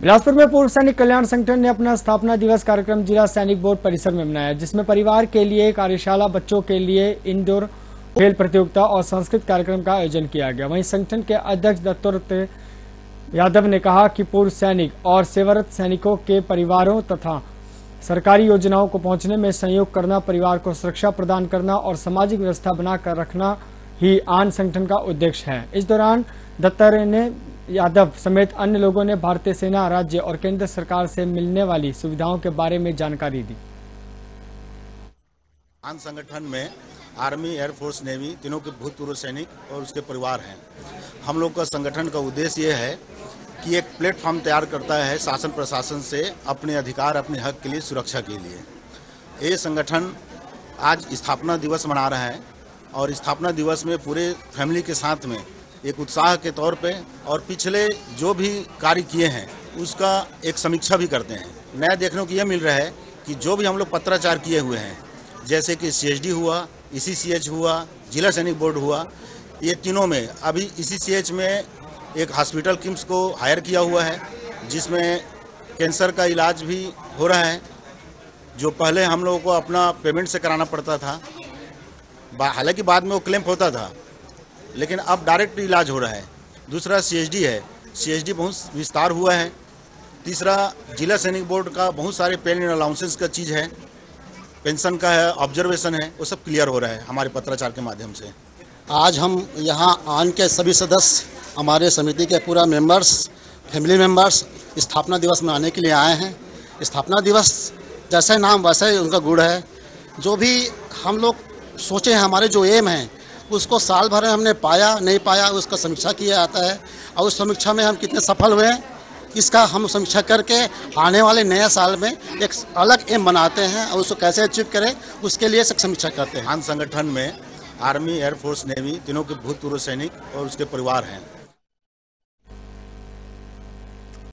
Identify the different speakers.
Speaker 1: बिलासपुर में पूर्व सैनिक कल्याण संगठन ने अपना स्थापना दिवस कार्यक्रम जिला सैनिक बोर्ड परिसर में मनाया, जिसमें परिवार के लिए कार्यशाला, बच्चों के लिए इंडोर खेल प्रतियोगिता और संस्कृत कार्यक्रम का आयोजन किया गया। वहीं संगठन के अध्यक्ष दत्तोरत यादव ने कहा कि पूर्व सैनिक और सेवारत सैनिकों के परिवारों तथा सरकारी योजनाओं को पहुँचने में सहयोग करना, परिवार को सुरक्षा प्रदान करना और सामाजिक व्यवस्था बनाकर रखना ही आन संगठन का उद्देश्य है। इस दौरान दत्तर ने यादव समेत अन्य लोगों ने भारतीय सेना, राज्य और केंद्र सरकार से मिलने वाली सुविधाओं के बारे में जानकारी दी।
Speaker 2: आन संगठन में आर्मी एयरफोर्स नेवी तीनों के भूतपूर्व सैनिक और उसके परिवार हैं। हम लोग का संगठन का उद्देश्य यह है कि एक प्लेटफॉर्म तैयार करता है शासन प्रशासन से अपने अधिकार, अपने हक के लिए सुरक्षा के लिए। ये संगठन आज स्थापना दिवस मना रहा है और स्थापना दिवस में पूरे फैमिली के साथ में एक उत्साह के तौर पे और पिछले जो भी कार्य किए हैं, उसका एक समीक्षा भी करते हैं। नया देखने को यह मिल रहा है कि जो भी हम लोग पत्राचार किए हुए हैं, जैसे कि सीएचडी हुआ ई हुआ, जिला सैनिक बोर्ड हुआ, ये तीनों में, अभी ई में एक हॉस्पिटल किम्स को हायर किया हुआ है, जिसमें कैंसर का इलाज भी हो रहा है, जो पहले हम लोगों को अपना पेमेंट से कराना पड़ता था। हालाँकि बाद में वो क्लेम होता था लेकिन अब डायरेक्ट इलाज हो रहा है। दूसरा सीएचडी है। सी बहुत विस्तार हुआ है। तीसरा, जिला सैनिक बोर्ड का बहुत सारे पेन एंड अलाउंसेस का चीज़ है। पेंशन का है, ऑब्जर्वेशन है, वो सब क्लियर हो रहा है हमारे पत्राचार के माध्यम से।
Speaker 3: आज हम यहाँ आन के सभी सदस्य, हमारे समिति के पूरा मेंबर्स, फैमिली मेंबर्स, स्थापना दिवस मनाने के लिए आए हैं। स्थापना दिवस जैसे नाम वैसे ही उनका गुड़ है। जो भी हम लोग सोचे हैं, हमारे जो एम हैं उसको साल भर में हमने पाया, नहीं पाया, उसका समीक्षा किया जाता है। और उस समीक्षा में हम कितने सफल हुए, इसका हम समीक्षा करके आने वाले नए साल में एक अलग एम बनाते हैं और उसको कैसे अचीव करें, उसके लिए समीक्षा करते हैं।
Speaker 2: संगठन में आर्मी एयरफोर्स नेवी तीनों के भूतपूर्व सैनिक और उसके परिवार हैं।